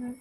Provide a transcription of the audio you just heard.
Mm.